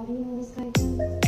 audio in this guy.